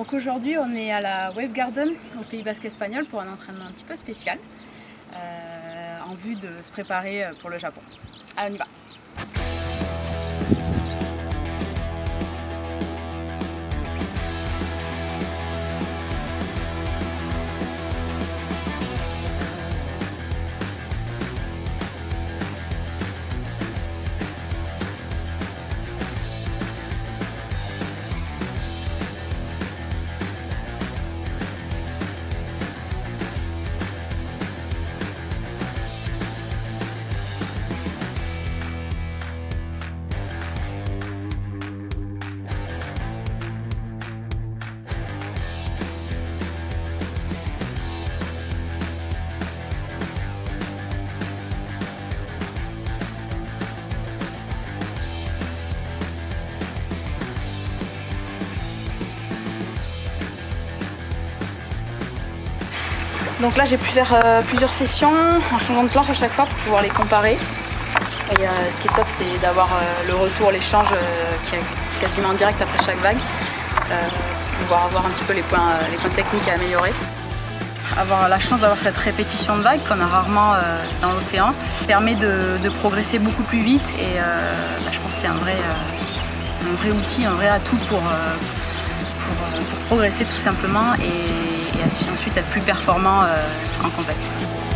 Donc aujourd'hui on est à la Wave Garden au Pays Basque espagnol pour un entraînement un petit peu spécial euh, en vue de se préparer pour le Japon. Allez on y va Donc là j'ai pu faire euh, plusieurs sessions en changeant de planche à chaque fois pour pouvoir les comparer. Et euh, ce qui est top c'est d'avoir euh, le retour, l'échange qui est quasiment en direct après chaque vague. pour pouvoir avoir un petit peu les points, techniques à améliorer. Avoir la chance d'avoir cette répétition de vagues qu'on a rarement dans l'océan permet de, progresser beaucoup plus vite et bah, je pense que c'est un vrai, un vrai outil, un vrai atout pour, pour, progresser tout simplement et, et ensuite être plus performant euh, en compétition.